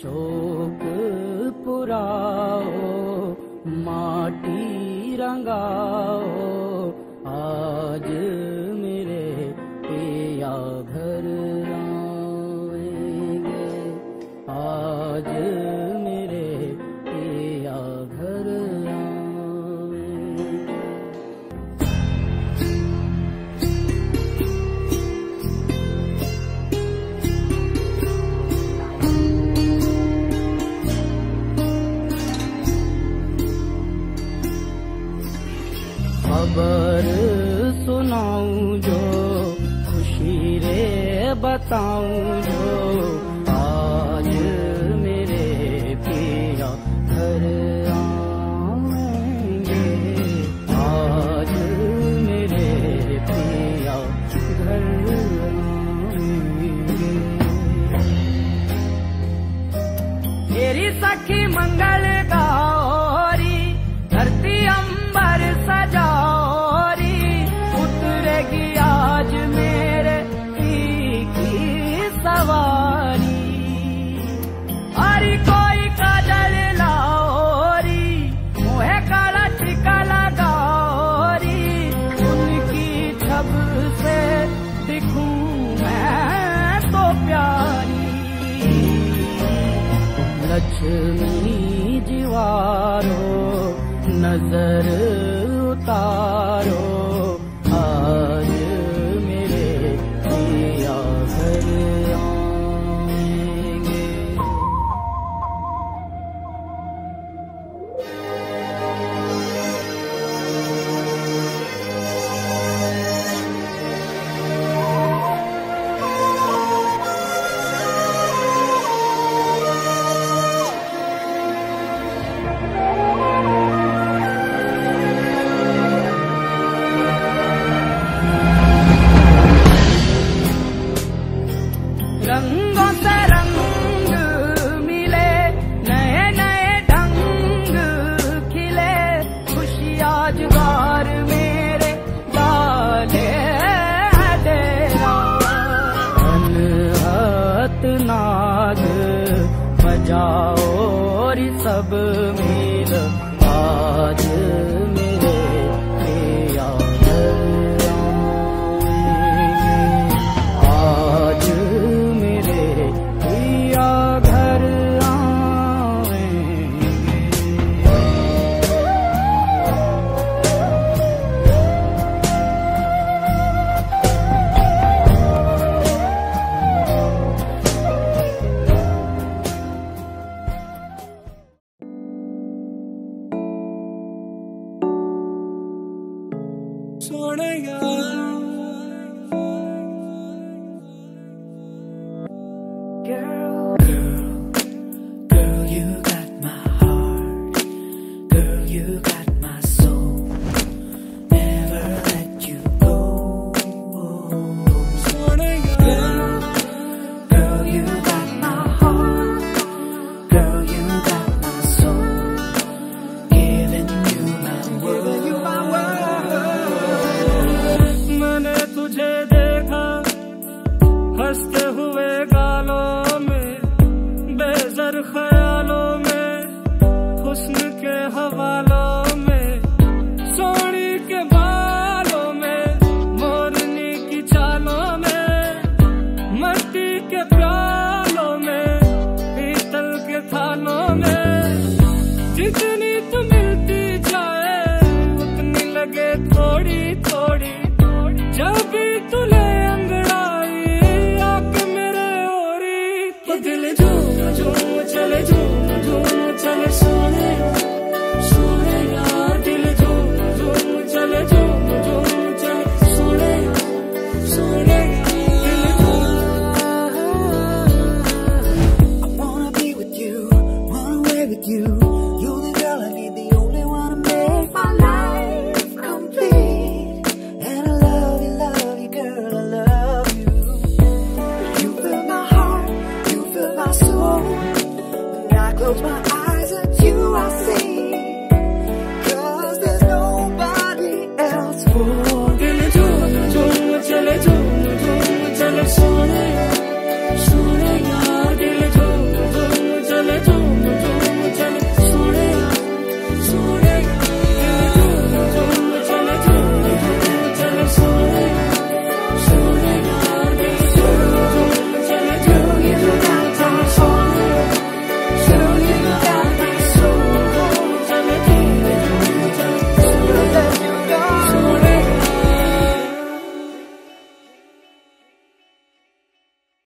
चौक पुराओ माटी रंगाओ आज मेरे पिया घर आएंगे आज खबर सुनाऊं जो, खुशी रे बताऊँ जो। आज मेरे पिया घर आएँगे। आज मेरे पिया घर आएँगे। मेरी सखी मंगल प्यारी। लक्ष्मी जीवारो नजर उतारो बजाओ और सब मिल morning. I थोड़ी थोड़ी जब भी तुले अंगड़ाई, आके मेरे ओरी। तो दिल झूम झूम, चले, झूम झूम, चले सोने। close my eyes at you I see Cause there's nobody else for Dile tú, tú,